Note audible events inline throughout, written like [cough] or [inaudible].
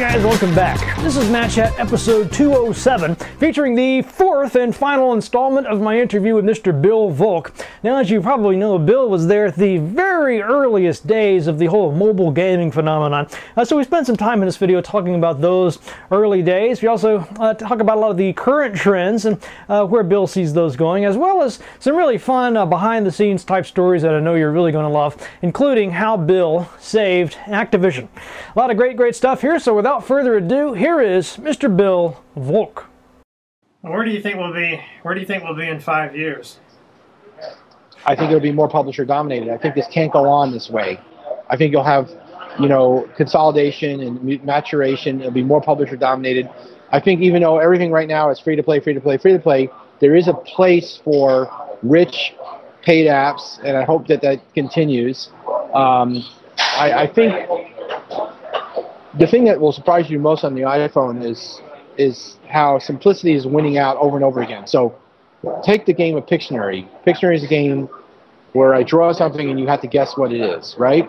Guys, welcome back. This is Matt Chat episode 207, featuring the fourth and final installment of my interview with Mr. Bill Volk. Now, as you probably know, Bill was there at the very earliest days of the whole mobile gaming phenomenon. Uh, so we spent some time in this video talking about those early days. We also uh, talk about a lot of the current trends and uh, where Bill sees those going, as well as some really fun uh, behind-the-scenes type stories that I know you're really going to love, including how Bill saved Activision. A lot of great, great stuff here. So without further ado, here is Mr. Bill Volk. Where do you think we'll be? Where do you think we'll be in five years? I think it'll be more publisher dominated. I think this can't go on this way. I think you'll have, you know, consolidation and maturation. It'll be more publisher dominated. I think even though everything right now is free to play, free to play, free to play, there is a place for rich paid apps, and I hope that that continues. Um, I, I think the thing that will surprise you most on the iPhone is is how simplicity is winning out over and over again. So take the game of Pictionary. Pictionary is a game where I draw something and you have to guess what it is, right?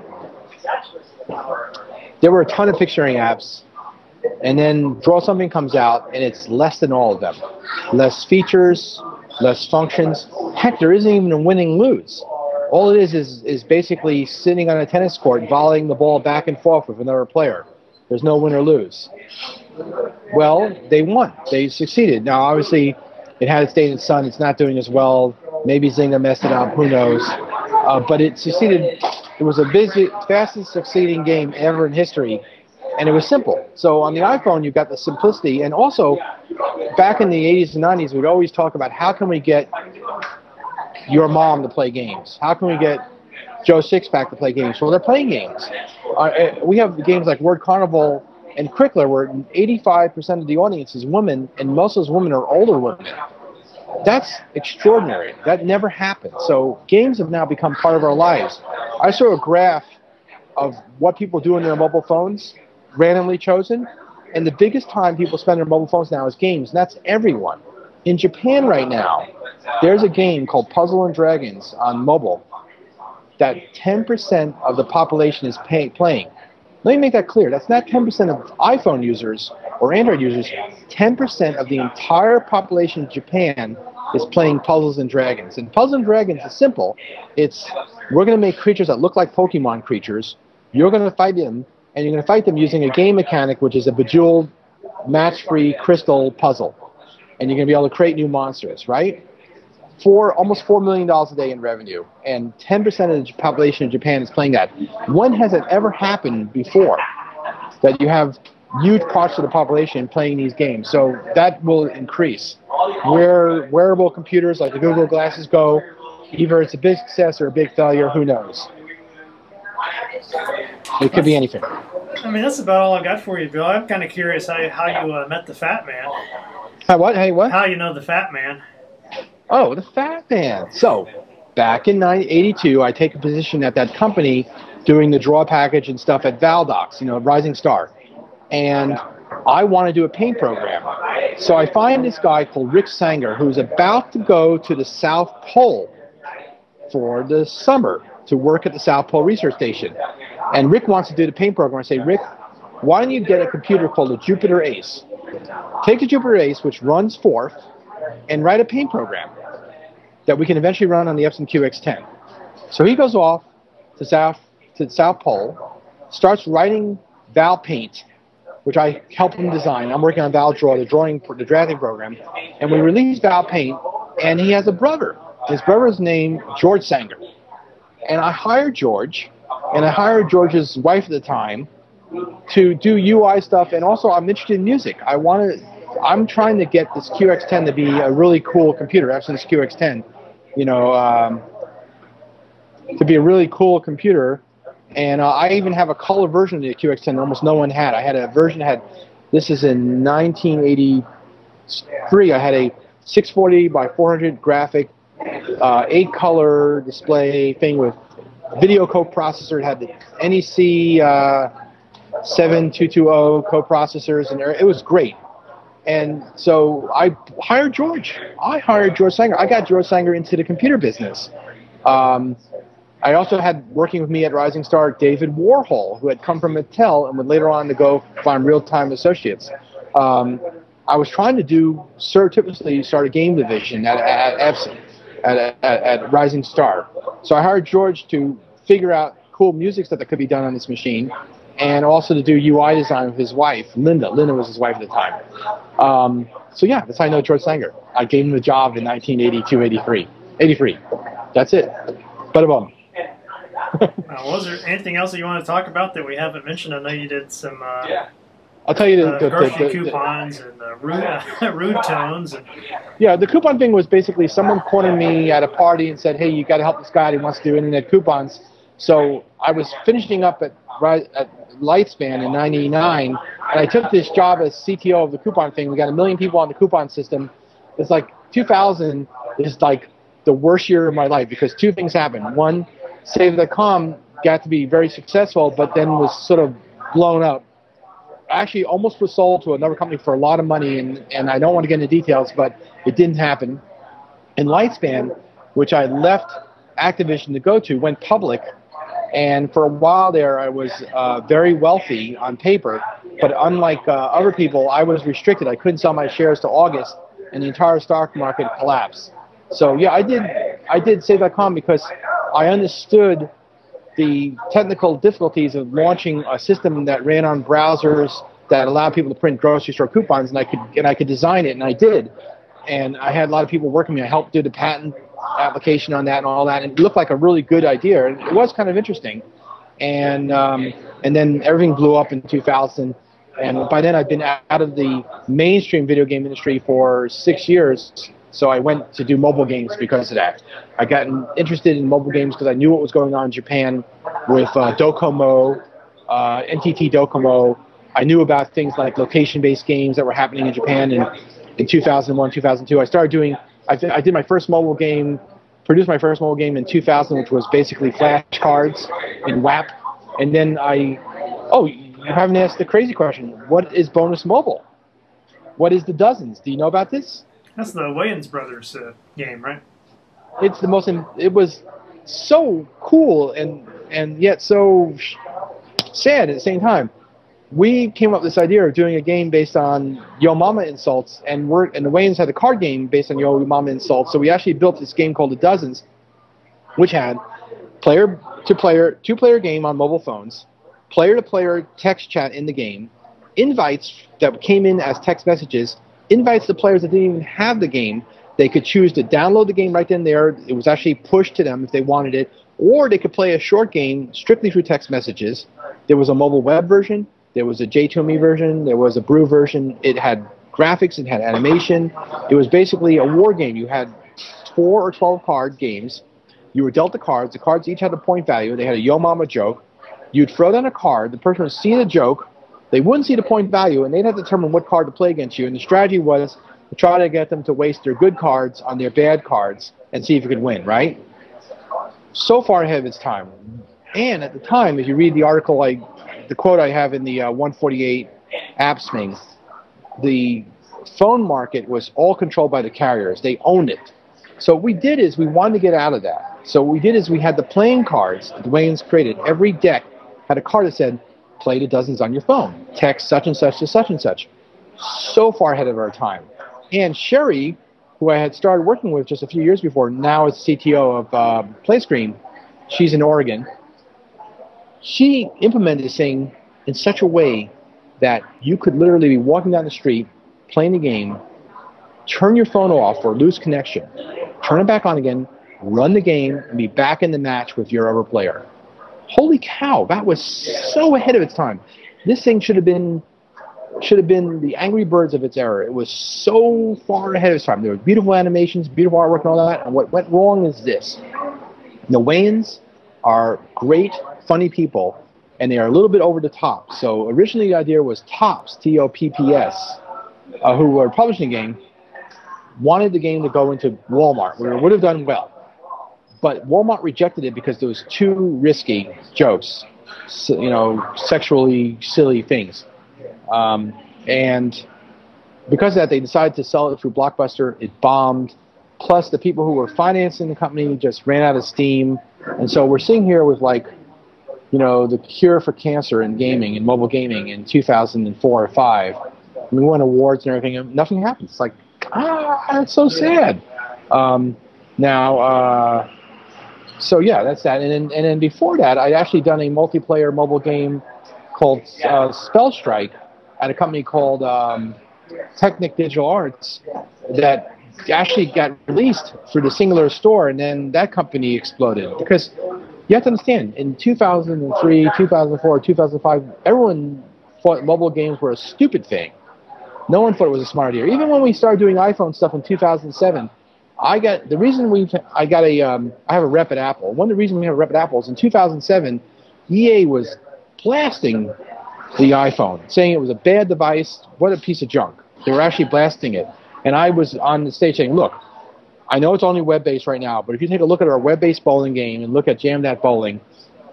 There were a ton of Pictionary apps, and then Draw Something comes out and it's less than all of them. Less features, less functions. Heck, there isn't even a winning lose. All it is is, is basically sitting on a tennis court, volleying the ball back and forth with another player. There's no win or lose. Well, they won. They succeeded. Now, obviously, it had its day in sun. It's not doing as well. Maybe Zynga messed it up. Who knows? Uh, but it succeeded. It was a busy, fastest succeeding game ever in history, and it was simple. So on the iPhone, you've got the simplicity, and also back in the 80s and 90s, we'd always talk about how can we get your mom to play games? How can we get Joe Sixpack to play games? Well, they're playing games. Uh, uh, we have games like Word Carnival and Crickler where 85% of the audience is women, and most of those women are older women. That's extraordinary. That never happened. So games have now become part of our lives. I saw a graph of what people do on their mobile phones, randomly chosen, and the biggest time people spend their mobile phones now is games, and that's everyone. In Japan right now, there's a game called Puzzle and Dragons on mobile that 10% of the population is pay, playing. Let me make that clear. That's not 10% of iPhone users or Android users. 10% of the entire population of Japan is playing Puzzles and Dragons. And Puzzles and Dragons is simple. It's we're going to make creatures that look like Pokemon creatures. You're going to fight them, and you're going to fight them using a game mechanic, which is a bejeweled, match-three crystal puzzle. And you're going to be able to create new monsters, right? four almost four million dollars a day in revenue, and 10% of the population of Japan is playing that. When has it ever happened before that you have huge parts of the population playing these games? So that will increase. Where wearable computers like the Google Glasses go, either it's a big success or a big failure. Who knows? It could be anything. I mean, that's about all I got for you, Bill. I'm kind of curious how, how you uh, met the Fat Man. How what? Hey, what? How you know the Fat Man? Oh, the Fat Man. So, back in 1982, I take a position at that company doing the draw package and stuff at Valdocs, you know, Rising Star. And I want to do a paint program. So I find this guy called Rick Sanger who's about to go to the South Pole for the summer to work at the South Pole Research Station. And Rick wants to do the paint program. I say, Rick, why don't you get a computer called the Jupiter Ace? Take the Jupiter Ace, which runs Forth, and write a paint program that we can eventually run on the Epson QX10. So he goes off to South to South Pole, starts writing Val Paint, which I help him design. I'm working on Val Draw, the drawing, the drafting program, and we released Val Paint. And he has a brother. His brother's name George Sanger, and I hired George, and I hired George's wife at the time to do UI stuff, and also I'm interested in music. I want to I'm trying to get this QX10 to be a really cool computer. Seen this QX10, you know, um, to be a really cool computer. And uh, I even have a color version of the QX10 that almost no one had. I had a version that had, this is in 1983, I had a 640 by 400 graphic, uh, eight color display thing with video coprocessor. It had the NEC uh, 7220 coprocessors, and it was great. And so I hired George. I hired George Sanger. I got George Sanger into the computer business. Um, I also had working with me at Rising Star David Warhol, who had come from Mattel and would later on to go find Real Time Associates. Um, I was trying to do surreptitiously start a game division at, at Epson, at, at, at Rising Star. So I hired George to figure out cool music stuff that could be done on this machine, and also to do UI design with his wife, Linda. Linda was his wife at the time. Um, so yeah, that's how I know George Sanger. I gave him the job in 1982, 83. 83. That's it. But boom. Uh, was there anything else that you want to talk about that we haven't mentioned? I know you did some uh, I'll tell you the, uh, the, grocery the- the- coupons and the rude, uh, [laughs] rude tones. And, Yeah, the coupon thing was basically someone cornered me at a party and said, "Hey, you got to help this guy. He wants to do internet coupons." So I was finishing up at, Ri- at Lightspan in '99, and I took this job as CTO of the coupon thing. We got a million people on the coupon system. It's like 2000 is like the worst year of my life because two things happened. One, Save.com got to be very successful, but then was sort of blown up actually almost was sold to another company for a lot of money, and, and I don't want to get into details, but it didn't happen. And Lightspan, which I left Activision to go to, went public, and for a while there, I was uh, very wealthy on paper, but unlike uh, other people, I was restricted. I couldn't sell my shares to August, and the entire stock market collapsed. So yeah, I did I did Save.com because I understood the technical difficulties of launching a system that ran on browsers that allowed people to print grocery store coupons, and I could and I could design it, and I did. And I had a lot of people working me. I helped do the patent application on that and all that. And it looked like a really good idea, it was kind of interesting. And um, and then everything blew up in 2000. And by then, I'd been out of the mainstream video game industry for six years. So I went to do mobile games because of that. I got interested in mobile games because I knew what was going on in Japan with uh, Docomo, uh, NTT Docomo. I knew about things like location-based games that were happening in Japan in, in 2001, 2002. I started doing, I, th- I did my first mobile game, produced my first mobile game in 2000, which was basically flashcards in WAP. And then I, oh, you haven't asked the crazy question. What is Bonus Mobile? What is the Dozens? Do you know about this? That's the Wayans Brothers uh, game, right? it's the most it was so cool and and yet so sad at the same time we came up with this idea of doing a game based on yo mama insults and we're and the wayans had a card game based on yo mama insults so we actually built this game called the dozens which had player to player two player game on mobile phones player to player text chat in the game invites that came in as text messages invites the players that didn't even have the game they could choose to download the game right then and there. It was actually pushed to them if they wanted it, or they could play a short game strictly through text messages. There was a mobile web version, there was a J2ME version, there was a Brew version. It had graphics, it had animation. It was basically a war game. You had four or twelve card games. You were dealt the cards. The cards each had a point value. They had a Yo Mama joke. You'd throw down a card. The person would see the joke. They wouldn't see the point value, and they'd have to determine what card to play against you. And the strategy was to try to get them to waste their good cards on their bad cards and see if you could win, right? So far ahead of its time. And at the time, if you read the article, I, the quote I have in the uh, 148 apps thing, the phone market was all controlled by the carriers. They owned it. So what we did is we wanted to get out of that. So what we did is we had the playing cards the Wayans created. Every deck had a card that said, play the dozens on your phone. Text such and such to such and such. So far ahead of our time. And Sherry, who I had started working with just a few years before, now is CTO of uh, PlayScreen. She's in Oregon. She implemented this thing in such a way that you could literally be walking down the street, playing the game, turn your phone off or lose connection, turn it back on again, run the game, and be back in the match with your other player. Holy cow, that was so ahead of its time. This thing should have been should have been the Angry Birds of its era. It was so far ahead of its time. There were beautiful animations, beautiful artwork, and all that. And what went wrong is this: the Wayans are great, funny people, and they are a little bit over the top. So originally, the idea was Topps, T-O-P-P-S, uh, who were publishing the game, wanted the game to go into Walmart, where it would have done well. But Walmart rejected it because there was too risky jokes, so, you know, sexually silly things. Um, and because of that, they decided to sell it through Blockbuster. It bombed. Plus, the people who were financing the company just ran out of steam. And so we're sitting here with like, you know, the cure for cancer in gaming and mobile gaming in 2004 or five. We won awards and everything, and nothing happens. It's like, ah, that's so sad. Um, now, uh, so yeah, that's that. And then, and then before that, I'd actually done a multiplayer mobile game called uh, Spell Strike at a company called um, Technic Digital Arts that actually got released through the Cingular store, and then that company exploded because you have to understand in 2003, 2004, 2005, everyone thought mobile games were a stupid thing. No one thought it was a smart idea. Even when we started doing iPhone stuff in 2007, I got the reason we I got a um, I have a rep at Apple. One of the reasons we have a rep at Apple is in 2007, EA was blasting the iPhone, saying it was a bad device. What a piece of junk. They were actually blasting it. And I was on the stage saying, look, I know it's only web based right now, but if you take a look at our web based bowling game and look at Jam That Bowling,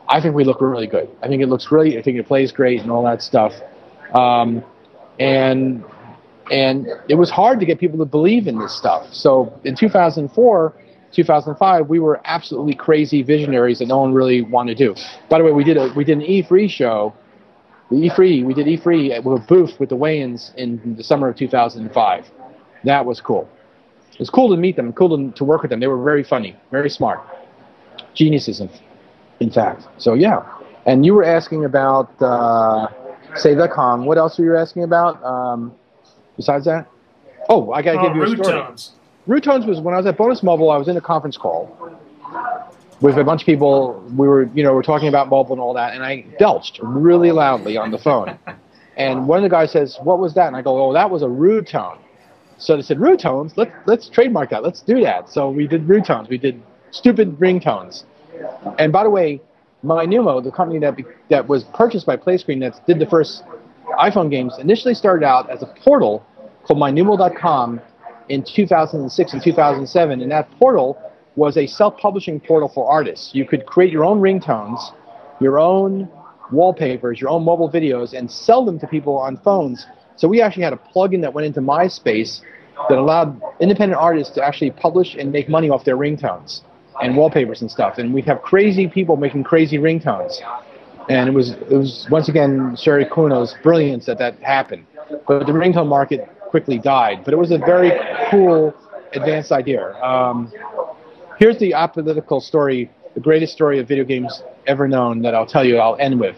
I think we look really good. I think it looks really, I think it plays great and all that stuff. Um, and and it was hard to get people to believe in this stuff. So in 2004, 2005, we were absolutely crazy visionaries that no one really wanted to do. By the way, we did a we did an E3 show the E3, we did E3 with a booth with the Wayans in the summer of 2005. That was cool. It was cool to meet them, cool to, to work with them. They were very funny, very smart, geniuses, in, in fact. So yeah. And you were asking about uh, Save.com. What else were you asking about um, besides that? Oh, I got to Oh, give you a story. Tones. Rude Tones was when I was at Bonus Mobile. I was in a conference call with a bunch of people. We were, you know, we're talking about mobile and all that, and I belched really loudly on the phone. And one of the guys says, "What was that?" And I go, "Oh, that was a rude tone." So they said, "Rude tones. Let's let's trademark that. Let's do that." So we did rude tones. We did stupid ringtones. And by the way, MyNumo, the company that be, that was purchased by PlayScreen that did the first iPhone games, initially started out as a portal called MyNumo.com in 2006 and 2007, and that portal was a self-publishing portal for artists. You could create your own ringtones, your own wallpapers, your own mobile videos, and sell them to people on phones. So we actually had a plugin that went into MySpace that allowed independent artists to actually publish and make money off their ringtones and wallpapers and stuff. And we'd have crazy people making crazy ringtones. And it was it was once again Sherry Kuno's brilliance that that happened. But the ringtone market quickly died. But it was a very cool, advanced idea. Um, here's the apolitical story, the greatest story of video games ever known that I'll tell you. I'll end with.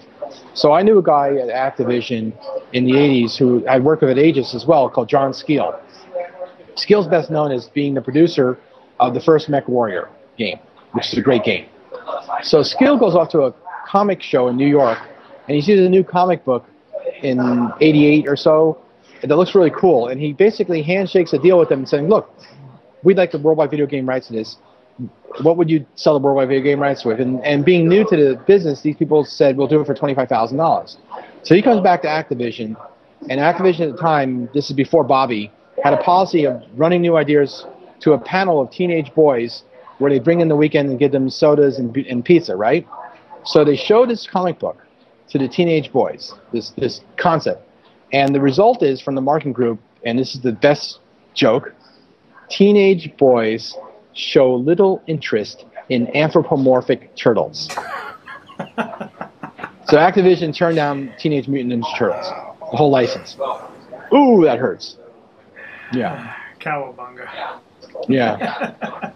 So I knew a guy at Activision in the 80s who I worked with at Aegis as well, called John Skeel. Skeel's best known as being the producer of the first Mech Warrior game, which is a great game. So Skeel goes off to a comic show in New York, and he sees a new comic book in '88 or so that looks really cool. And he basically handshakes a deal with them, saying, "Look, we'd like the worldwide video game rights to this. What would you sell the worldwide video game rights with?" And, and being new to the business, these people said, "We'll do it for twenty-five thousand dollars." So he comes back to Activision, and Activision at the time, this is before Bobby, had a policy of running new ideas to a panel of teenage boys where they bring in the weekend and give them sodas and, and pizza, right? So they showed this comic book to the teenage boys, this this concept, and the result is from the marketing group, and this is the best joke: teenage boys show little interest in anthropomorphic turtles. [laughs] so Activision turned down Teenage Mutant Ninja Turtles, the whole license. Ooh, that hurts. Yeah. [sighs] Cowabunga. Yeah,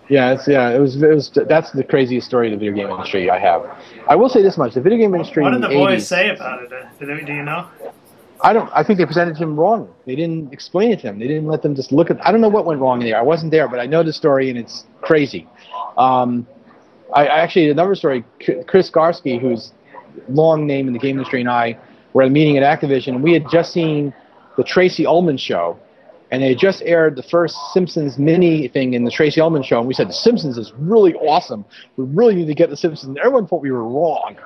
yeah, it's, yeah. It was, it was. That's the craziest story of the video game industry I have. I will say this much: the video game industry. What did the the boys 80s, say about it? Do, they, do you know? I don't. I think they presented him wrong. They didn't explain it to him. They didn't let them just look at. I don't know what went wrong there. I wasn't there, but I know the story, and it's crazy. Um, I, I actually another story. Chris Garsky, who's long name in the game industry, and I were at a meeting at Activision, and we had just seen the Tracey Ullman show, and they just aired the first Simpsons mini thing in the Tracey Ullman show, and we said the Simpsons is really awesome. We really need to get the Simpsons. And everyone thought we were wrong.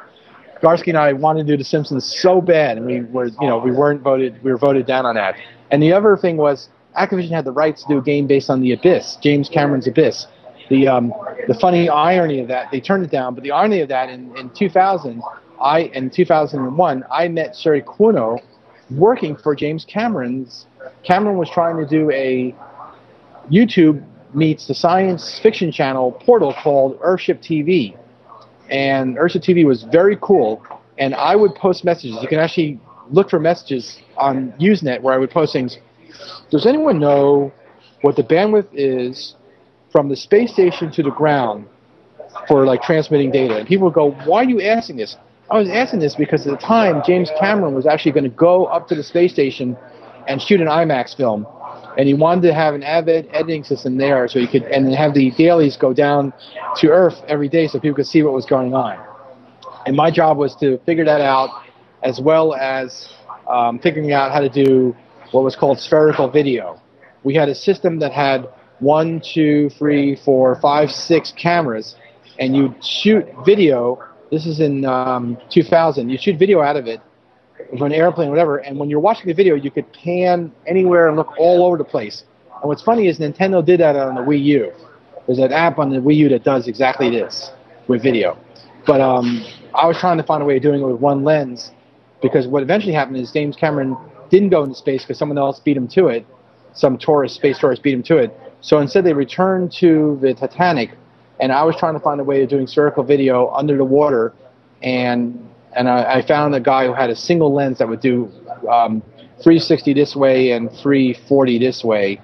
Garsky and I wanted to do the Simpsons so bad, and we were, you know, we weren't voted. We were voted down on that. And the other thing was Activision had the rights to do a game based on the Abyss, James Cameron's Abyss. The um, the funny irony of that, they turned it down. But the irony of that, in, in 2000, I in 2001, I met Sherry Kuno working for James Cameron's. Cameron was trying to do a YouTube meets the science fiction channel portal called Earthship TV, and Ursa TV was very cool. And I would post messages. You can actually look for messages on Usenet where I would post things. Does anyone know what the bandwidth is from the space station to the ground for like transmitting data? And people would go, "Why are you asking this?" I was asking this because at the time James Cameron was actually going to go up to the space station and shoot an IMAX film, and he wanted to have an avid editing system there so he could and have the dailies go down to Earth every day so people could see what was going on. And my job was to figure that out, as well as um, figuring out how to do what was called spherical video. We had a system that had one, two, three, four, five, six cameras, and you'd shoot video. This is in um, 2000. You shoot video out of it from an airplane, whatever. And when you're watching the video, you could pan anywhere and look all over the place. And what's funny is Nintendo did that on the Wii U. There's an app on the Wii U that does exactly this with video. But um, I was trying to find a way of doing it with one lens because what eventually happened is James Cameron didn't go into space because someone else beat him to it. Some tourist, space tourist beat him to it. So instead, they returned to the Titanic, and I was trying to find a way of doing spherical video under the water, and and I, I found a guy who had a single lens that would do um, 360 this way and 340 this way,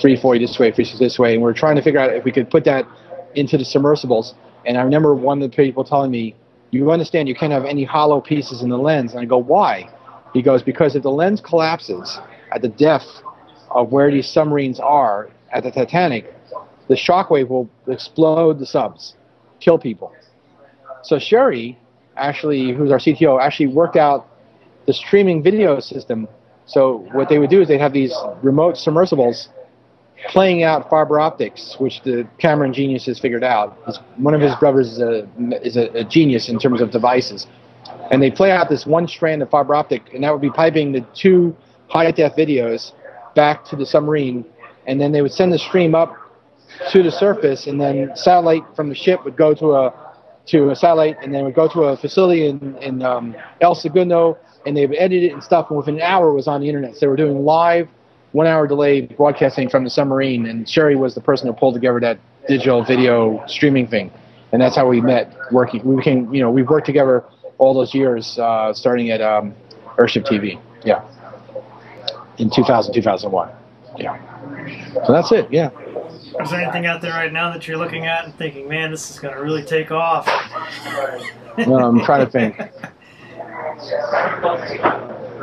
340 this way, 360 this way, and we are trying to figure out if we could put that into the submersibles. And I remember one of the people telling me, "You understand, you can't have any hollow pieces in the lens." And I go, "Why?" He goes, "Because if the lens collapses at the depth of where these submarines are at the Titanic, the shockwave will explode the subs, kill people." So Sherry actually, who's our CTO, actually worked out the streaming video system. So what they would do is they'd have these remote submersibles playing out fiber optics, which the Cameron genius has figured out. His, one of his brothers is a is a, a, genius in terms of devices, and they play out this one strand of fiber optic, and that would be piping the two high def videos back to the submarine, and then they would send the stream up to the surface, and then satellite from the ship would go to a to a satellite, and then would go to a facility in, in um, El Segundo, and they would edit it and stuff, and within an hour it was on the internet. So they were doing live, one hour delay broadcasting from the submarine, and Sherry was the person who pulled together that digital video streaming thing. And that's how we met working. We became, you know, we've worked together all those years, uh, starting at um, Earthship TV. Yeah. In 2000, 2001. Yeah. So that's it. Yeah. Is there anything out there right now that you're looking at and thinking, man, this is going to really take off? no, I'm trying to think.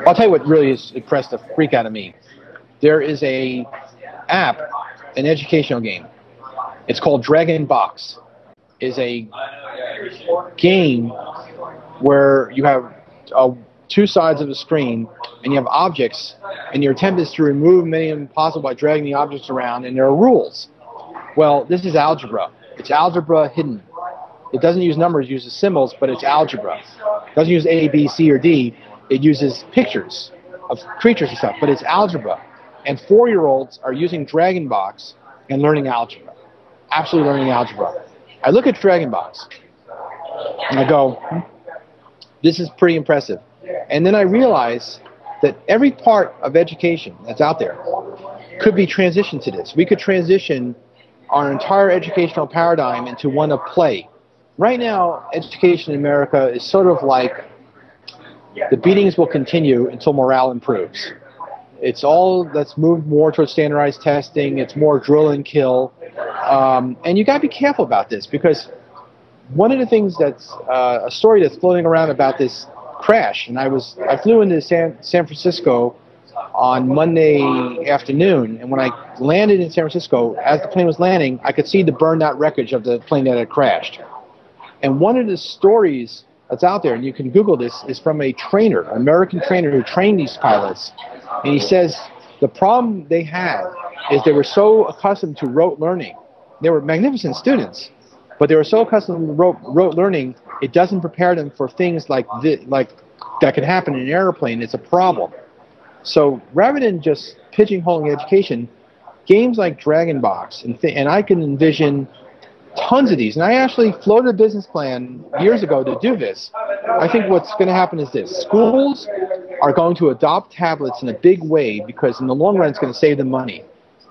I'll tell you what really has impressed the freak out of me. There is a app, an educational game. It's called Dragon Box. Is a game where you have uh, two sides of the screen and you have objects, and your attempt is to remove many of them possible by dragging the objects around, and there are rules. Well, this is algebra. It's algebra hidden. It doesn't use numbers, it uses symbols, but it's algebra. It doesn't use A, B, C, or D. It uses pictures of creatures and stuff, but it's algebra. And four-year-olds are using Dragon Box and learning algebra. Absolutely learning algebra. I look at Dragon Box and I go, hmm, this is pretty impressive. And then I realize that every part of education that's out there could be transitioned to this. We could transition our entire educational paradigm into one of play. Right now, education in America is sort of like the beatings will continue until morale improves. It's all that's moved more towards standardized testing. It's more drill and kill, um, and you got to be careful about this because one of the things that's uh, a story that's floating around about this crash, and I was I flew into San San Francisco on Monday afternoon, and when I landed in San Francisco, as the plane was landing, I could see the burned out wreckage of the plane that had crashed. And one of the stories that's out there, and you can Google this, is from a trainer, an American trainer who trained these pilots. And he says the problem they had is they were so accustomed to rote learning. They were magnificent students, but they were so accustomed to rote, rote learning, it doesn't prepare them for things like this, like that could happen in an airplane. It's a problem. So rather than just pigeonholing education, games like Dragon Box, and, th- and I can envision tons of these. And I actually floated a business plan years ago to do this. I think what's going to happen is this schools are going to adopt tablets in a big way because in the long run it's going to save them money.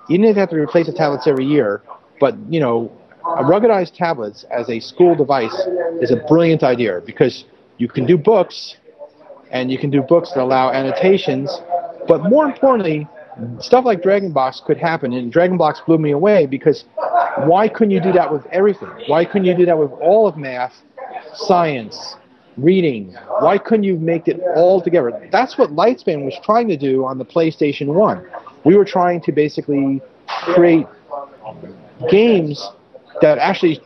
You don't have to replace the tablets every year, but you know, ruggedized tablets as a school device is a brilliant idea because you can do books and you can do books that allow annotations, but more importantly, stuff like Dragon Box could happen. And Dragon Box blew me away because why couldn't you do that with everything? Why couldn't you do that with all of math, science, reading? Why couldn't you make it all together? That's what Lightspan was trying to do on the PlayStation 1. We were trying to basically create games that actually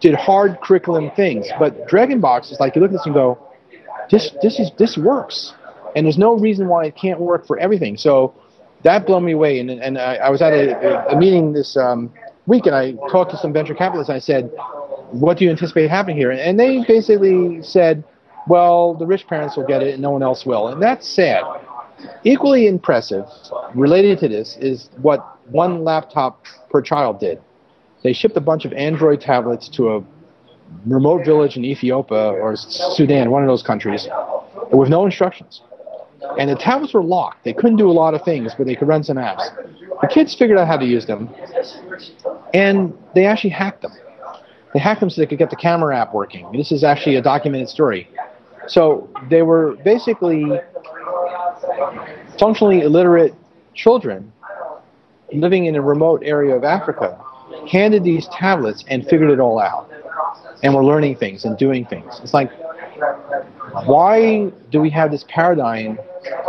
did hard curriculum things. But Dragon Box is like you look at this and go, this this is this works, and there's no reason why it can't work for everything. So that blew me away. And and I, I was at a, a meeting this um, week, and I talked to some venture capitalists. I said, "What do you anticipate happening here?" And they basically said, "Well, the rich parents will get it, and no one else will." And that's sad. Equally impressive, related to this, is what one laptop per child did. They shipped a bunch of Android tablets to a remote village in Ethiopia or Sudan, one of those countries, with no instructions. And the tablets were locked. They couldn't do a lot of things, but they could run some apps. The kids figured out how to use them, and they actually hacked them. They hacked them so they could get the camera app working. This is actually a documented story. So they were basically functionally illiterate children living in a remote area of Africa, handed these tablets and figured it all out. And we're learning things and doing things. It's like, why do we have this paradigm?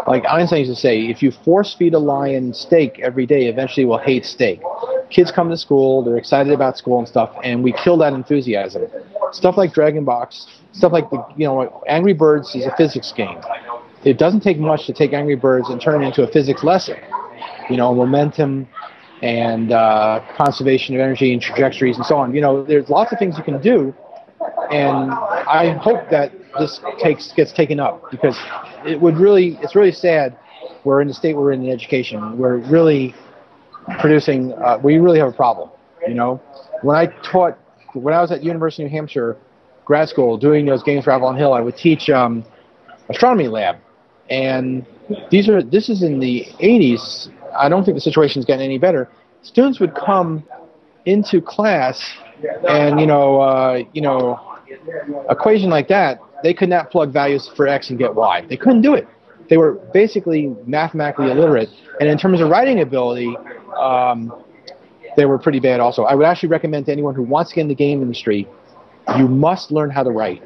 Like Einstein used to say, if you force feed a lion steak every day, eventually will hate steak. Kids come to school, they're excited about school and stuff, and we kill that enthusiasm. Stuff like Dragon Box, stuff like the, you know, Angry Birds is a physics game. It doesn't take much to take Angry Birds and turn it into a physics lesson. You know, momentum and uh, conservation of energy and trajectories and so on. You know, there's lots of things you can do, and I hope that this takes gets taken up because it would really it's really sad. We're in the state we're in in education. We're really producing uh, we really have a problem you know? When I taught when I was at University of New Hampshire grad school doing those games for Avalon Hill I would teach um, astronomy lab. And these are this is in the 80s I don't think the situation is getting any better. Students would come into class and you know uh, you know equation like that they could not plug values for x and get y. They couldn't do it. They were basically mathematically illiterate, and in terms of writing ability, um, they were pretty bad also. I would actually recommend to anyone who wants to get in the game industry, you must learn how to write.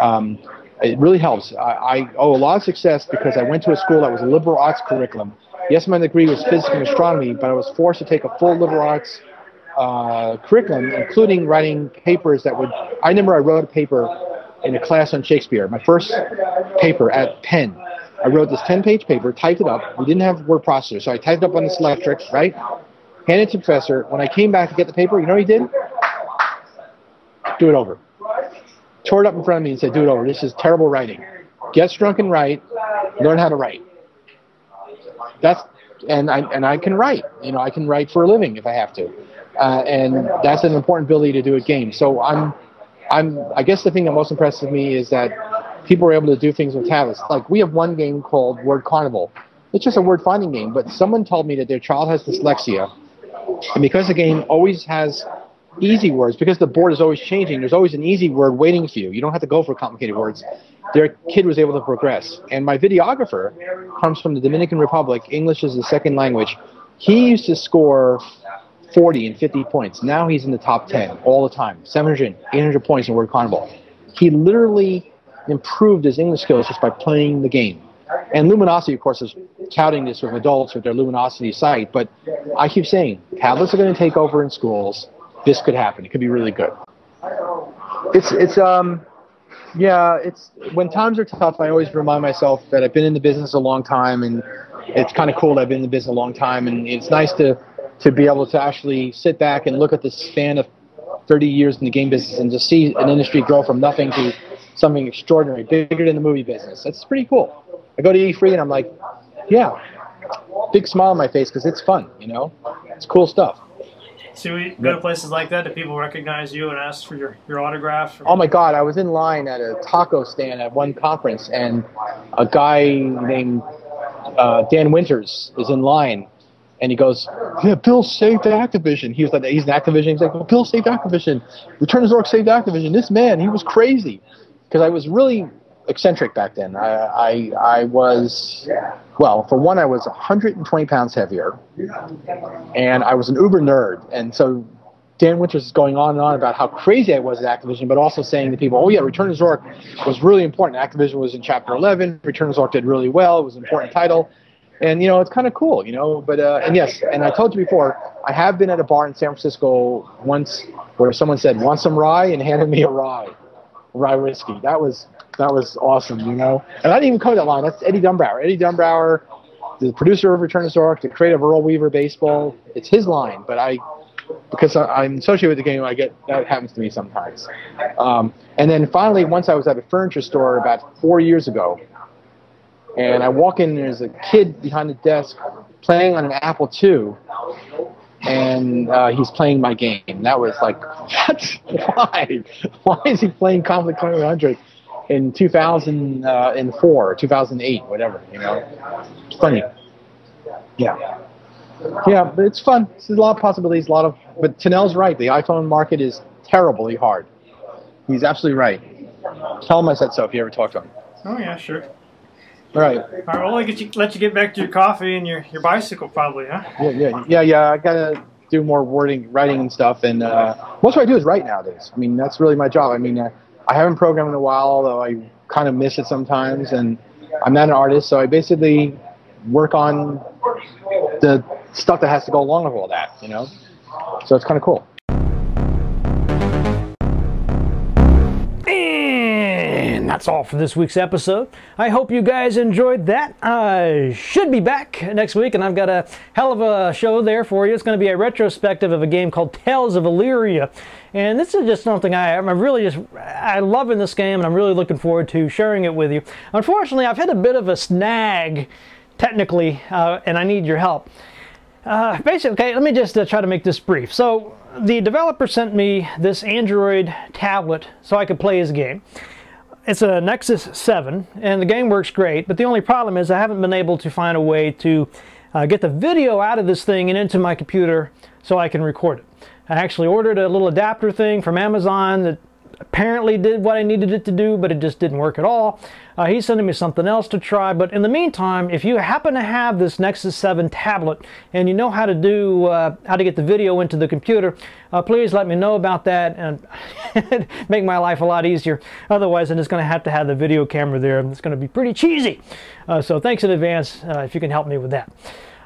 Um, it really helps. I, I owe a lot of success because I went to a school that was a liberal arts curriculum. Yes, my degree was physics and astronomy, but I was forced to take a full liberal arts uh, curriculum, including writing papers that would. I remember I wrote a paper in a class on Shakespeare, my first paper at Penn. I wrote this 10 page paper, typed it up. We didn't have word processor, so I typed it up on the Selectric, right? Handed it to professor. When I came back to get the paper, you know what he did? Do it over. Tore it up in front of me and said, Do it over. This is terrible writing. Get drunk and write. Learn how to write. That's and I and I can write. You know, I can write for a living if I have to, uh, and that's an important ability to do a game. So I'm I'm I guess the thing that most impresses me is that people are able to do things with tablets. Like we have one game called Word Carnival. It's just a word finding game, but someone told me that their child has dyslexia, and because the game always has easy words, because the board is always changing, there's always an easy word waiting for you. You don't have to go for complicated words. Their kid was able to progress. And my videographer comes from the Dominican Republic. English is the second language. He used to score 40 and 50 points. Now he's in the top 10 all the time, 700, 800 points in Word Carnival. He literally improved his English skills just by playing the game. And Luminosity, of course, is touting this with adults with their Luminosity site. But I keep saying, tablets are going to take over in schools. This could happen. It could be really good. It's it's um yeah it's when times are tough. I always remind myself that I've been in the business a long time, and it's kind of cool that I've been in the business a long time, and it's nice to to be able to actually sit back and look at the span of 30 years in the game business and to see an industry grow from nothing to something extraordinary, bigger than the movie business. That's pretty cool. I go to E3 and I'm like, yeah, big smile on my face because it's fun, you know? It's cool stuff. So we go to places like that. Do people recognize you and ask for your, your autograph? Oh my God! I was in line at a taco stand at one conference, and a guy named uh, Dan Winters is in line, and he goes, "Yeah, Bill saved Activision." He was like, "He's an Activision." He's like, "Bill saved Activision. Return of Zork saved Activision." This man, he was crazy because I was really eccentric back then. I, I I was well, for one, I was 120 pounds heavier, and I was an uber nerd, and so Dan Winters is going on and on about how crazy I was at Activision, but also saying to people, oh, yeah, Return of Zork was really important. Activision was in Chapter 11. Return of Zork did really well. It was an important title. And, you know, it's kind of cool, you know. But, uh, and yes, and I told you before, I have been at a bar in San Francisco once where someone said, want some rye? And handed me a rye, rye whiskey. That was, that was awesome, you know. And I didn't even come that line. That's Eddie Dombrower. Eddie Dombrower, the producer of Return of Zork, the creator of Earl Weaver Baseball. It's his line, but I because I, am associated with the game. I get that happens to me sometimes. Um, and then finally, once I was at a furniture store about four years ago, and I walk in and there's a kid behind the desk playing on an Apple II, and uh, he's playing my game. That was like, [laughs] what? Why? Why is he playing Conflict 2500 in 2004, 2008, whatever? You know, it's funny. Yeah. Yeah, but it's fun. There's a lot of possibilities, a lot of. But Tanel's right. The iPhone market is terribly hard. He's absolutely right. Tell him I said so if you ever talk to him. Oh yeah, sure. All right. All right. Well, I'll get you, let you get back to your coffee and your, your bicycle, probably, huh? Yeah, yeah, yeah, yeah. I gotta do more wording, writing, and stuff. And uh, most of what I do is write nowadays. I mean, that's really my job. I mean, uh, I haven't programmed in a while, although I kind of miss it sometimes. And I'm not an artist, so I basically work on the stuff that has to go along with all that, you know? So it's kind of cool. That's all for this week's episode. I hope you guys enjoyed that. I should be back next week, and I've got a hell of a show there for you. It's going to be a retrospective of a game called Tales of Illyria. And this is just something I, I'm really just, I love in this game, and I'm really looking forward to sharing it with you. Unfortunately, I've hit a bit of a snag technically, uh, and I need your help. Uh, basically, okay, let me just uh, try to make this brief. So, the developer sent me this Android tablet so I could play his game. It's a Nexus 7, and the game works great, but the only problem is I haven't been able to find a way to uh, get the video out of this thing and into my computer so I can record it. I actually ordered a little adapter thing from Amazon that apparently did what I needed it to do, but it just didn't work at all. Uh, he's sending me something else to try, but in the meantime, if you happen to have this Nexus 7 tablet and you know how to do, uh, how to get the video into the computer, uh, please let me know about that and [laughs] make my life a lot easier. Otherwise, I'm just going to have to have the video camera there. And it's going to be pretty cheesy. Uh, so thanks in advance uh, if you can help me with that.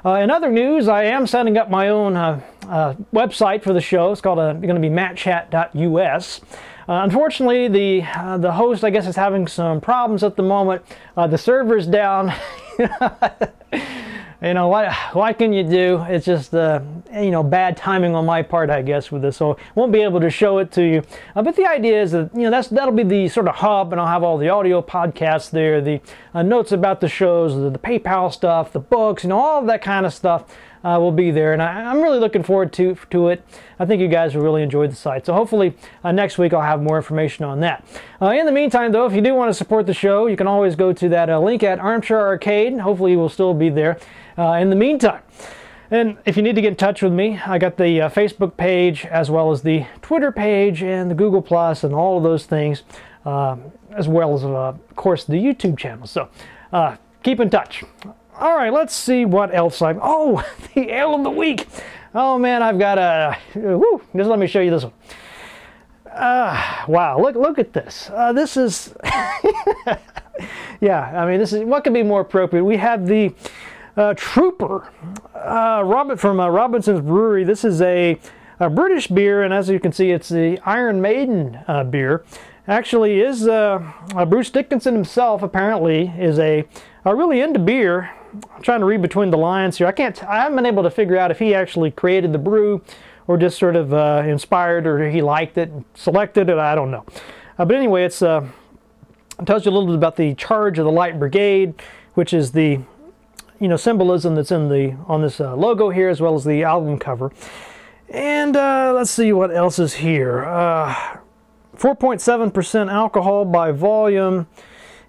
Uh, in other news, I am setting up my own uh, uh, website for the show. It's called uh, going to be mattchat.us. Uh, unfortunately, the uh, the host, I guess, is having some problems at the moment. Uh, the server's down. [laughs] you know what? What can you do? It's just uh, you know bad timing on my part, I guess, with this. So won't be able to show it to you. Uh, but the idea is that you know that's that'll be the sort of hub, and I'll have all the audio podcasts there, the uh, notes about the shows, the, the PayPal stuff, the books, you know, all of that kind of stuff uh, will be there. And I, am really looking forward to, to it. I think you guys will really enjoy the site. So hopefully uh, next week I'll have more information on that. Uh, in the meantime, though, if you do want to support the show, you can always go to that uh, link at Armchair Arcade. Hopefully you will still be there. Uh, in the meantime, and if you need to get in touch with me, I got the uh, Facebook page as well as the Twitter page and the Google Plus and all of those things, uh, as well as, uh, of course, the YouTube channel. So uh, keep in touch. All right, let's see what else I've. Oh, [laughs] the ale of the week. Oh man, I've got a. Woo, just let me show you this one. Uh, wow, look look at this. Uh, this is. [laughs] yeah, I mean, this is what could be more appropriate. We have the uh, Trooper, uh, Robert from uh, Robinson's Brewery. This is a, a, British beer, and as you can see, it's the Iron Maiden uh, beer. Actually, is Bruce Dickinson himself apparently is a, a really into beer I'm trying to read between the lines here. I can't, I haven't been able to figure out if he actually created the brew or just sort of uh, inspired or he liked it and selected it. I don't know. Uh, but anyway, it's uh, it tells you a little bit about the charge of the Light Brigade, which is the you know symbolism that's in the on this uh, logo here as well as the album cover. And uh, let's see what else is here. 4.7% uh, alcohol by volume.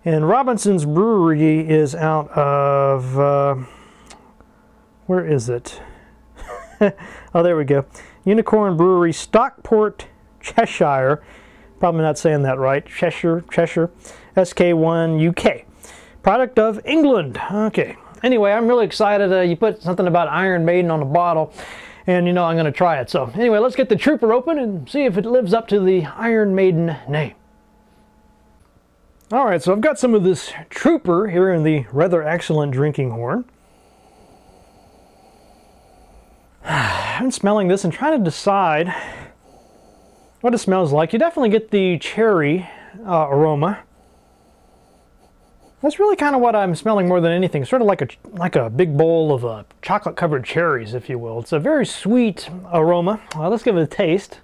And Robinson's Brewery is out of, uh, where is it? [laughs] oh, there we go. Unicorn Brewery, Stockport, Cheshire. Probably not saying that right. Cheshire, Cheshire, SK1 UK. Product of England. Okay. Anyway, I'm really excited. Uh, you put something about Iron Maiden on the bottle, and you know I'm going to try it. So anyway, let's get the Trooper open and see if it lives up to the Iron Maiden name. All right, so I've got some of this Trooper here in the rather excellent drinking horn. [sighs] I'm smelling this and trying to decide what it smells like. You definitely get the cherry uh, aroma. That's really kind of what I'm smelling more than anything. Sort of like a like a big bowl of uh, chocolate-covered cherries, if you will. It's a very sweet aroma. Well, let's give it a taste.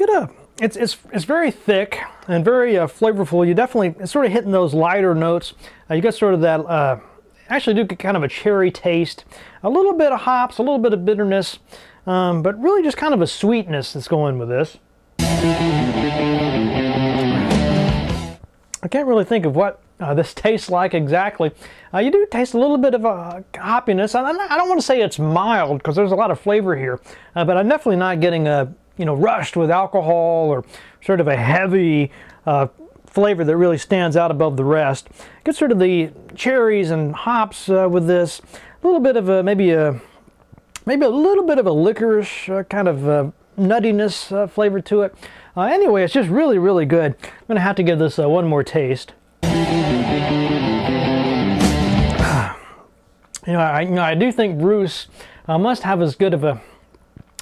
Get a. It's it's it's very thick and very uh, flavorful. You definitely it's sort of hitting those lighter notes. Uh, you get sort of that. Uh, actually, do get kind of a cherry taste, a little bit of hops, a little bit of bitterness. Um, but really just kind of a sweetness that's going with this. I can't really think of what uh, [laughs] this tastes like exactly. Uh, you do taste a little bit of a hoppiness. I, I don't want to say it's mild because there's a lot of flavor here, uh, but I'm definitely not getting a you know rushed with alcohol or sort of a heavy uh, flavor that really stands out above the rest. Get sort of the cherries and hops uh, with this, a little bit of a maybe a maybe a little bit of a licorice uh, kind of uh, nuttiness uh, flavor to it. Uh, anyway, it's just really, really good. I'm going to have to give this uh, one more taste. [sighs] you, know, I, you know, I do think Bruce uh, must have as good of a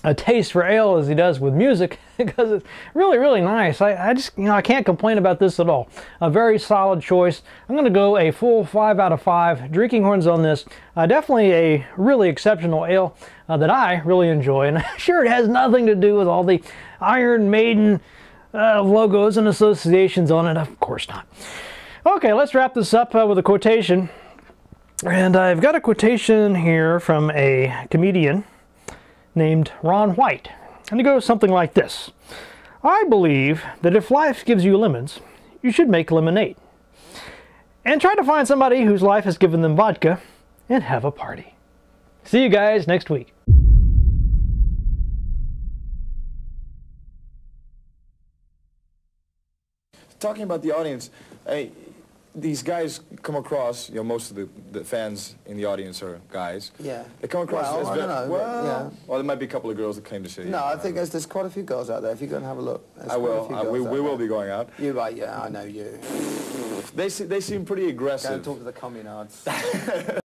a taste for ale as he does with music [laughs] because it's really really nice. I, I, just you know I can't complain about this at all. A very solid choice. I'm gonna go a full five out of five drinking horns on this. Uh, definitely a really exceptional ale uh, that I really enjoy. And [laughs] sure it has nothing to do with all the Iron Maiden uh, logos and associations on it. Of course not. Okay let's wrap this up uh, with a quotation. And I've got a quotation here from a comedian named Ron White. And it goes something like this I believe that if life gives you lemons, you should make lemonade. And try to find somebody whose life has given them vodka and have a party. See you guys next week. Talking about the audience, hey, these guys come across, you know, most of the, the fans in the audience are guys. Yeah. They come across well, as I don't know, well, yeah. well, there might be a couple of girls that claim to say. No, I think there's, there's quite a few girls out there. If you go and have a look. I will. girls we we will there. be going out. You're right, yeah, I know you. They se- they seem pretty Go aggressive. and talk to the communards. [laughs]